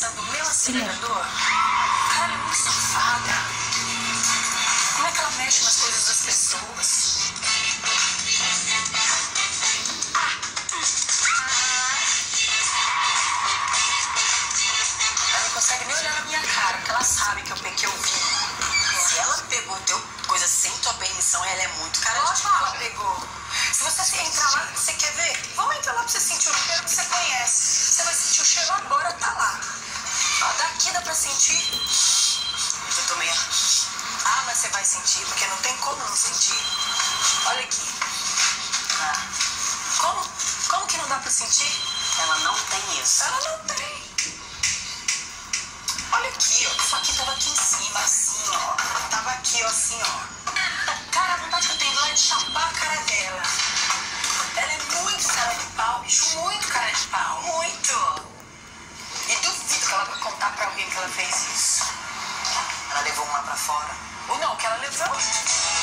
passando o meu acelerador. Cara, é muito safada. Como é que ela mexe nas coisas das pessoas? Ela não consegue nem olhar na minha cara, porque ela sabe que eu, pe- que eu vi. Se ela pegou teu coisa sem tua permissão, ela é muito cara de pau. que ela pegou. Sentir. Eu tomei. Ah, mas você vai sentir, porque não tem como não sentir. Olha aqui. Ah. Como? Como que não dá pra sentir? Ela não tem isso. Ela não tem. Olha aqui, ó. Isso aqui tava aqui em cima, assim, ó. Tava aqui, ó, assim, ó. Cara, a vontade que eu tenho lá é de chapar a cara dela. Ela é muito cara de pau, bicho. Muito ela fez isso. Ela levou uma pra fora. Ou não, que ela levou.